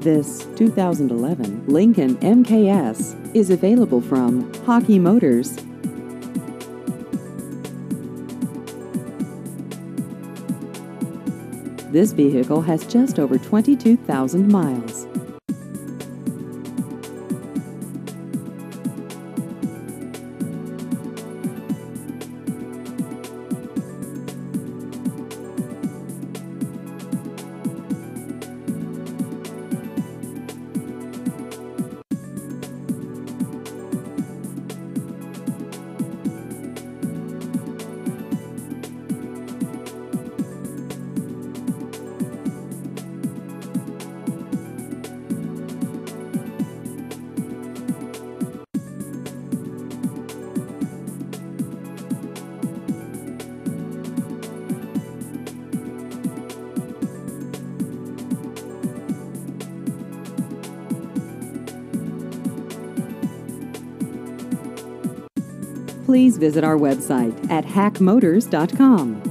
This 2011 Lincoln MKS is available from Haacke Motors. This vehicle has just over 22,000 miles. Please visit our website at haackemotors.com.